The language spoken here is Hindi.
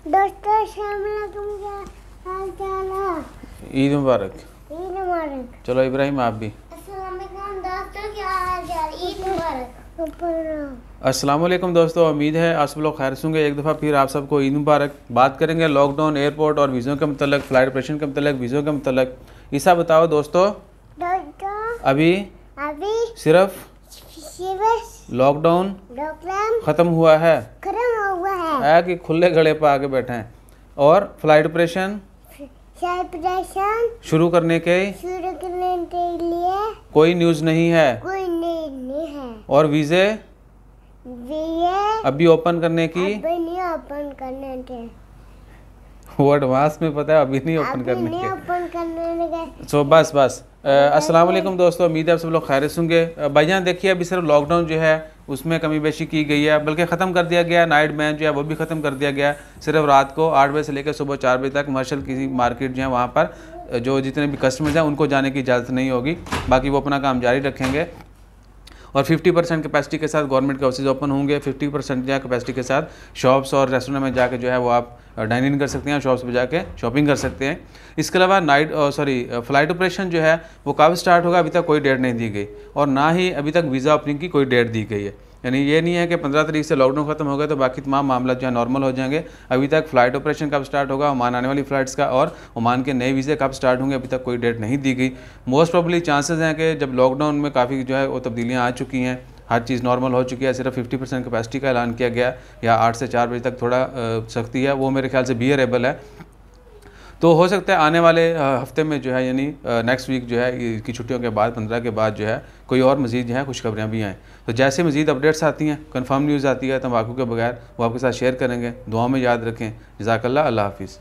दोस्तों अस्सलाम क्या हाल चाल है? ईद मुबारक। ईद मुबारक। चलो इब्राहिम आप भी। अस्सलाम वालेकुम दोस्तों क्या हाल चाल? ईद मुबारक। अस्सलाम दोस्तों उम्मीद है आप सब लोग खैर होंगे। एक दफ़ा फिर आप सबको ईद मुबारक। बात करेंगे लॉकडाउन एयरपोर्ट और वीज़ों के मतलब फ़्लाइट ऑपरेशन के मतलब वीज़ों के मतलब ईसा बताओ दोस्तों। अभी? अभी सिर्फ़? लॉकडाउन ख़त्म हुआ है। है कि खुले गले पर आके बैठे हैं। और फ़्लाइट ऑपरेशन सेलिब्रेशन शुरू करने के? शुरू करने के लिए? कोई न्यूज़ नहीं है? कोई नहीं है। और वीज़े ये अभी ओपन करने की? अभी नहीं ओपन करने के। वो एडवांस में पता है अभी नहीं ओपन करने नहीं के। ओपन करने के। सो बस बस। अस्सलाम वालेकुम दोस्तों उम्मीद है आप सब लोग खैरियत होंगे। भाईजान देखिए अभी सिर्फ़ लॉकडाउन जो है उसमें कमी बेशी की गई है, बल्कि ख़त्म कर दिया गया नाइट मैच जो है वो भी ख़त्म कर दिया गया, सिर्फ़ रात को आठ बजे से लेकर सुबह चार बजे तक मर्शल की मार्केट जो है वहाँ पर, जो जितने भी कस्टमर्स हैं, उनको जाने की इजाज़त नहीं होगी, बाकी वो अपना काम जारी रखेंगे। और 50 परसेंट कैपेसिटी के साथ गवर्नमेंट के ऑफ़िस ओपन होंगे 50 परसेंट है कैपेसिटी के साथ शॉप्स और रेस्टोरेंट में जाके जो है वो आप डाइन इन कर सकते हैं शॉप्स पर जाके शॉपिंग कर सकते हैं। इसके अलावा नाइट सॉरी फ़्लाइट ऑपरेशन जो है वो कब स्टार्ट होगा? अभी तक कोई डेट नहीं दी गई और ना ही अभी तक वीज़ा ओपनिंग की कोई डेट दी गई है। यानी ये नहीं है कि पंद्रह तारीख से लॉकडाउन खत्म हो गया तो बाकी तमाम मामला जो है नॉर्मल हो जाएँगे। अभी तक फ़्लाइट ऑपरेशन कब स्टार्ट होगा, ओमान आने वाली फ़्लाइट्स का और ओमान के नए वीज़े कब स्टार्ट होंगे, अभी तक कोई डेट नहीं दी गई। मोस्ट प्रॉब्ली चांसेस हैं कि जब लॉकडाउन में काफ़ी जो है वो तब्दीलियाँ आ चुकी हैं, हर चीज़ नॉर्मल हो चुकी है, सिर्फ़ 50 परसेंट कैपेसिटी का ऐलान किया गया या आठ से चार बजे तक थोड़ा सख्ती है, वो मेरे ख्याल से बियरेबल है। तो हो सकता है आने वाले हफ़्ते में जो है, यानी नेक्स्ट वीक जो है की छुट्टियों के बाद, पंद्रह के बाद जो है, कोई और मज़ीद जो है, खुशखबरियाँ भी आएँ। तो जैसे मज़ीद अपडेट्स आती हैं कन्फर्म न्यूज़ आती है तम्बाकू के बगैर, वो आपके साथ शेयर करेंगे। दुआ में याद रखें। जजाकल्ला हाफिज़।